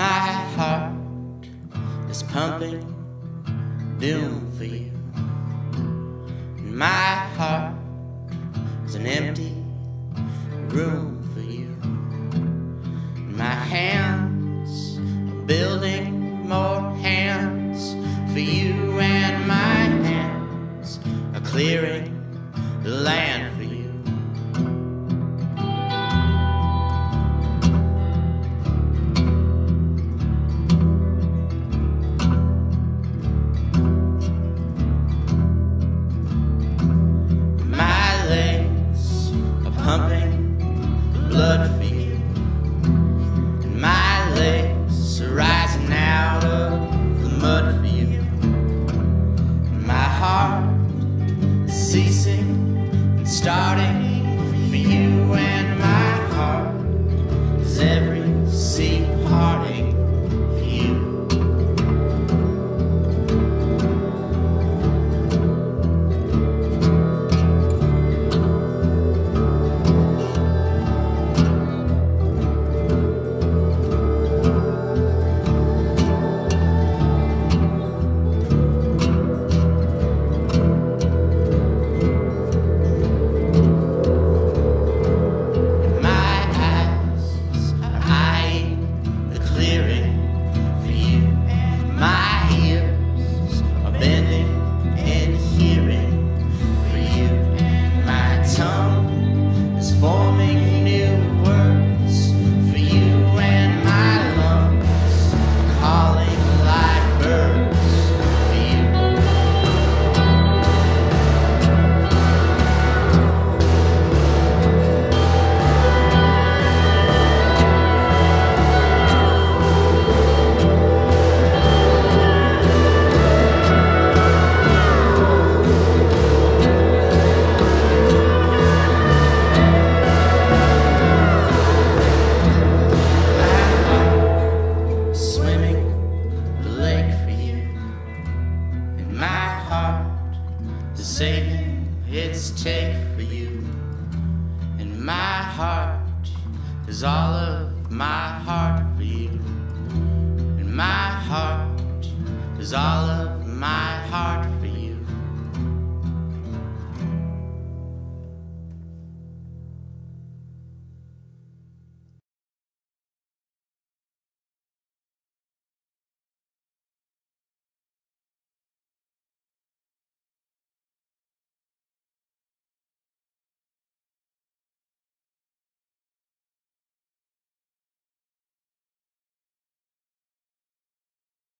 heart is pumping doom for you. My heart is an empty room for you. My hands are building more hands for you, and my hands are clearing the land for you. Pumping blood you. And my legs are rising out of the mud you. And my heart is ceasing and starting my heart is saving its take for you. And my heart is all of my heart for you. And my heart is all of my heart